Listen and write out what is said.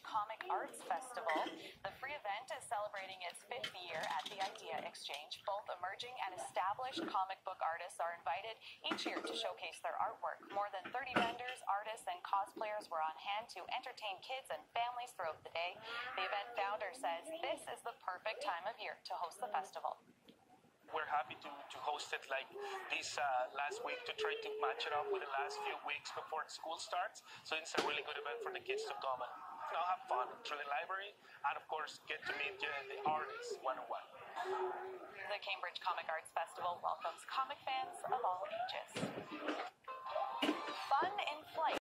Comic Arts Festival. The free event is celebrating its fifth year at the Idea Exchange. Both emerging and established comic book artists are invited each year to showcase their artwork. More than 30 vendors, artists, and cosplayers were on hand to entertain kids and families throughout the day. The event founder says this is the perfect time of year to host the festival we're happy to, to host it like this uh, last week to try to match it up with the last few weeks before school starts. So it's a really good event for the kids to come and know, have fun through the library and, of course, get to meet the artists one on one. The Cambridge Comic Arts Festival welcomes comic fans of all ages.